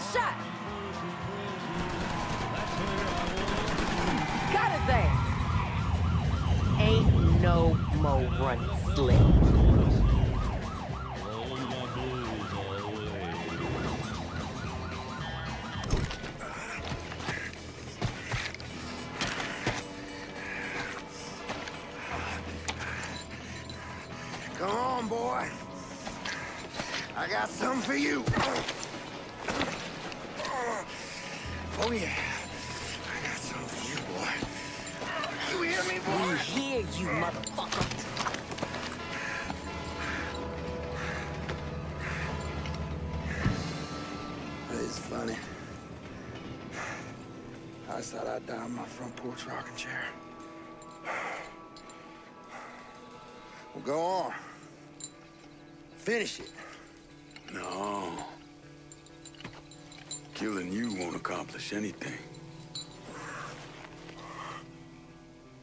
Shot! Got his ass! Ain't no more running slick. Come on, boy. I got something for you. We hear you, motherfucker. It's funny. I thought I'd die on my front porch rocking chair. Well, go on. Finish it. No. Killing you won't accomplish anything.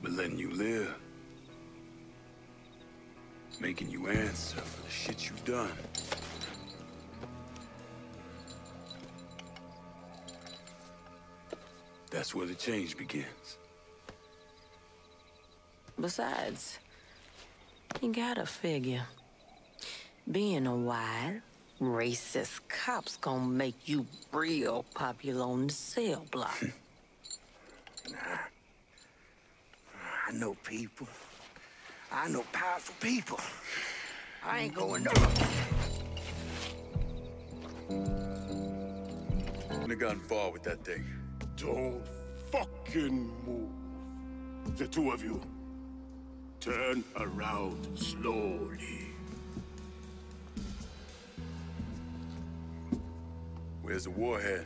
But letting you live. Making you answer for the shit you've done. That's where the change begins. Besides, you gotta figure. Being a wild, racist cop's gonna make you real popular on the cell block. I know people. I know powerful people. I ain't going nowhere. Couldn't have gotten far with that thing. Don't fucking move. The two of you. Turn around slowly. Where's the warhead?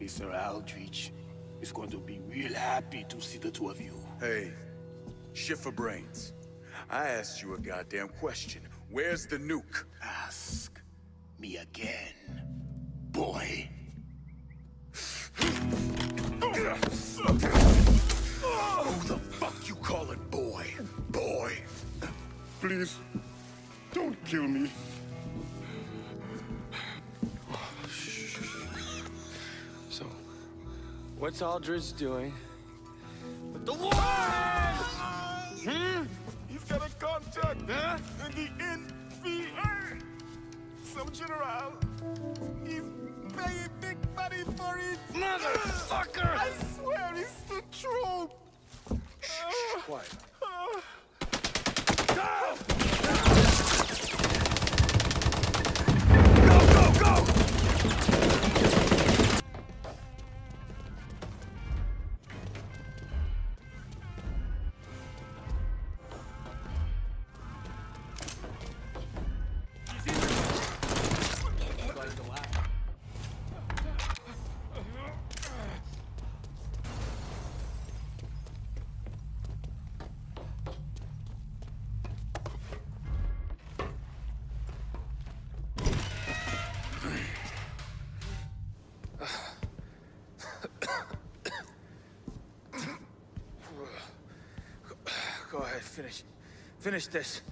Mr. Aldrich is going to be real happy to see the two of you. Hey, Schiffer Brains. I asked you a goddamn question. Where's the nuke? Ask me again, boy. Who the fuck you call it boy? Boy. Please, don't kill me. So, what's Aldridge doing? Huh? in the NVA. Some general. He's paying big money for it. Motherfucker! I swear it's the truth. Shh, Quiet. Finish. Finish this.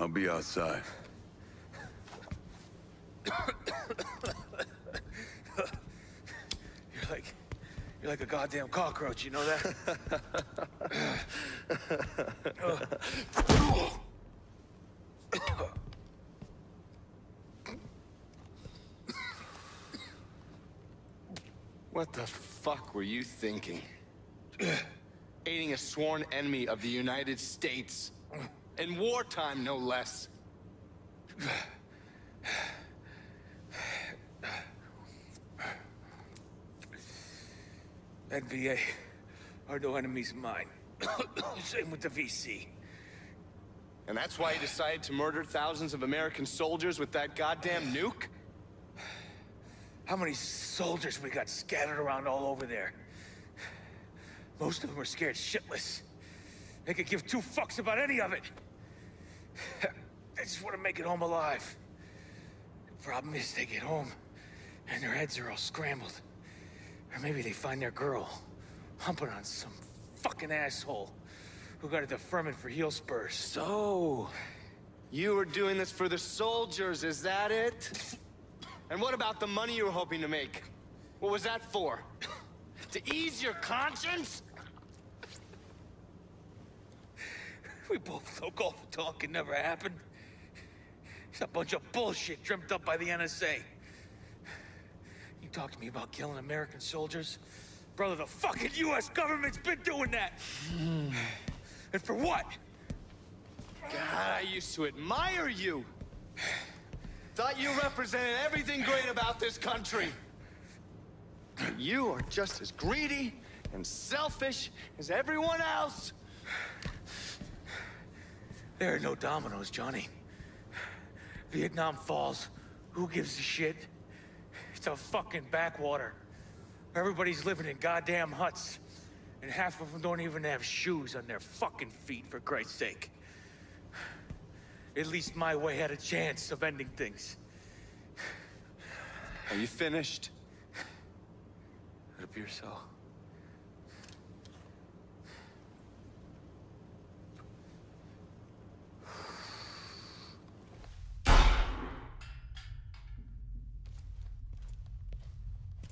I'll be outside. You're like, you're like a goddamn cockroach, you know that? What the fuck were you thinking? Aiding a sworn enemy of the United States. In wartime, no less. NVA are no enemies of mine. Same with the VC. And that's why you decided to murder thousands of American soldiers with that goddamn nuke? How many soldiers we got scattered around all over there? Most of them are scared shitless. They could give two fucks about any of it. They just want to make it home alive. The problem is they get home, and their heads are all scrambled. Or maybe they find their girl, humping on some fucking asshole who got a deferment for heel spurs. So, you were doing this for the soldiers, is that it? And what about the money you were hoping to make? What was that for? to ease your conscience? We both know the talk Tonkin never happened. It's a bunch of bullshit dreamt up by the NSA. You talk to me about killing American soldiers? Brother, the fucking US government's been doing that! and for what? God, I used to admire you. Thought you represented everything great about this country. You are just as greedy and selfish as everyone else. There are no dominoes, Johnny. Vietnam falls. Who gives a shit? It's a fucking backwater. Everybody's living in goddamn huts. And half of them don't even have shoes on their fucking feet, for Christ's sake. At least my way had a chance of ending things. Are you finished? It appears so.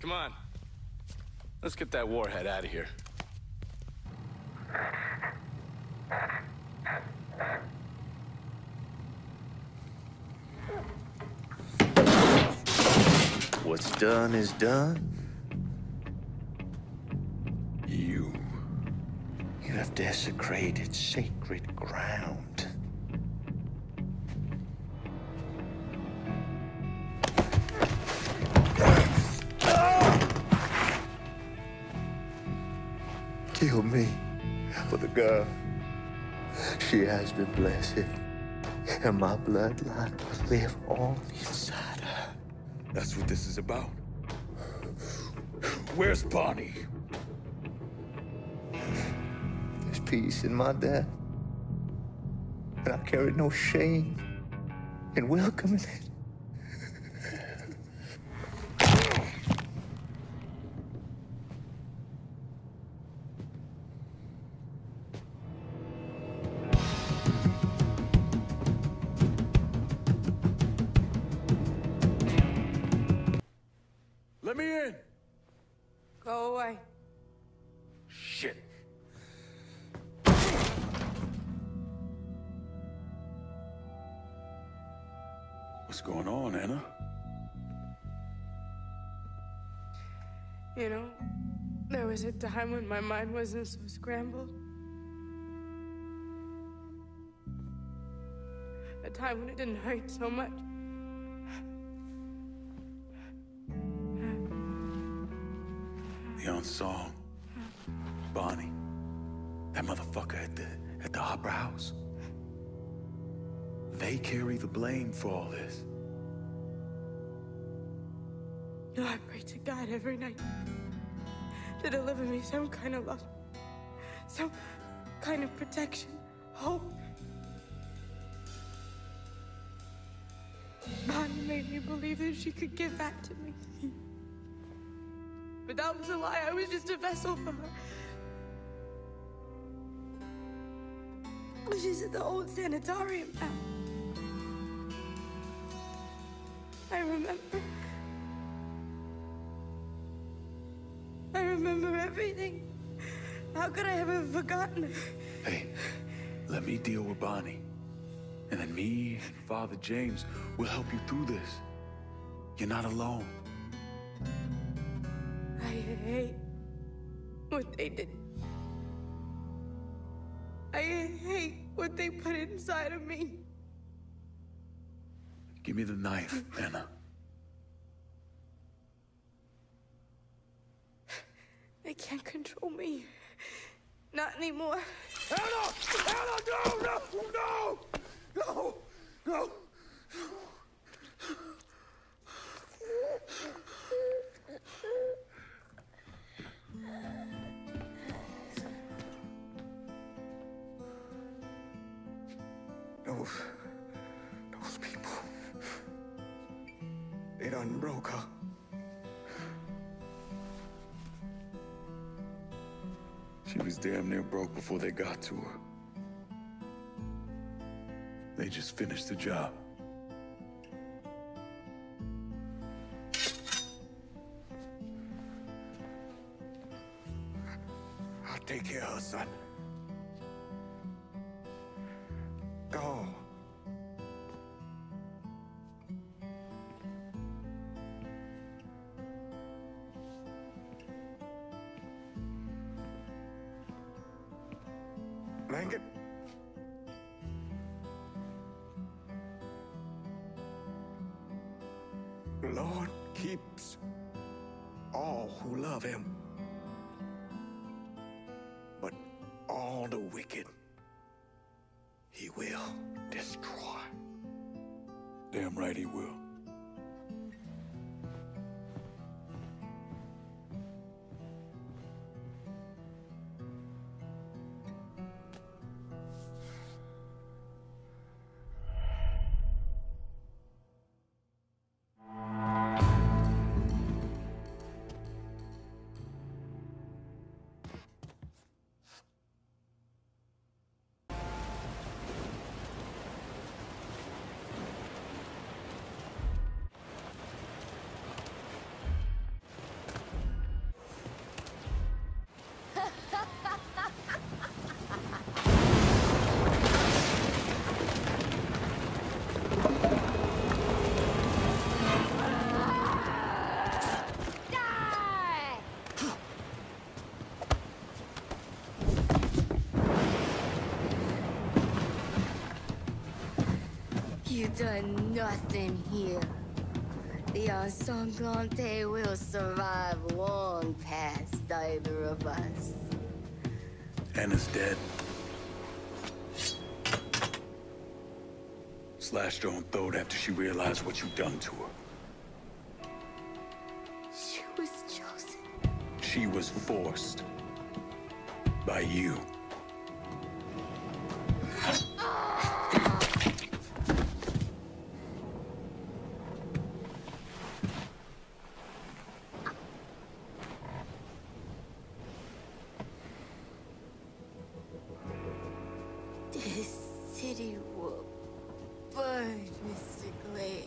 Come on. Let's get that warhead out of here. What's done is done. You. You have desecrated sacred ground. Kill me for the girl. She has been blessed, and my bloodline will live on inside. That's what this is about. Where's Bonnie? There's peace in my death. And I carry no shame in welcoming it. Let me in. Go away. Shit. What's going on, Anna? You know, there was a time when my mind wasn't so scrambled. A time when it didn't hurt so much. Unsung. Bonnie. That motherfucker at the at the opera house. They carry the blame for all this. You know, I pray to God every night to deliver me some kind of love, some kind of protection, hope. Bonnie made me believe that she could give that to me. But that was a lie. I was just a vessel for her. She's at the old sanitarium now. I remember. I remember everything. How could I ever have forgotten? Hey, let me deal with Bonnie. And then me and Father James will help you through this. You're not alone. I hate what they did. I hate what they put inside of me. Give me the knife, Anna. They can't control me. Not anymore. Anna! Anna, no, no, no! No! No! those those people. They done broke her. She was damn near broke before they got to her. They just finished the job. Lincoln? The Lord keeps all who love him. But all the wicked he will destroy. Damn right he will. You done nothing here. The Ensanglante will survive long past either of us. Anna's dead. Slashed her own throat after she realized what you'd done to her. She was chosen. She was forced. By you. This city will burn, Mr. Clay.